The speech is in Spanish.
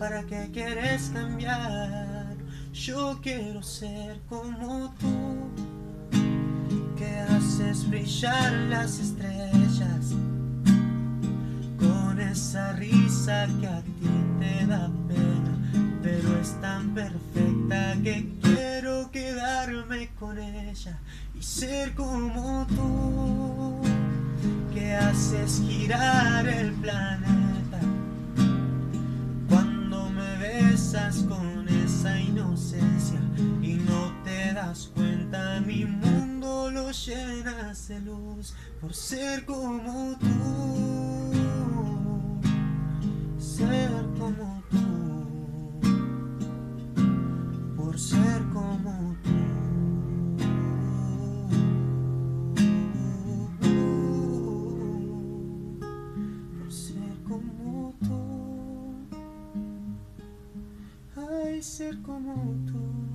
para que quieres cambiar yo quiero ser como tú que haces brillar las estrellas con esa risa que a ti te da pena pero es tan perfecta que quiero quedarme con ella y ser como tú, que haces girar el planeta con esa inocencia y no te das cuenta, mi mundo lo llenas de luz por ser como tú, ser como tú. ser ser como tú.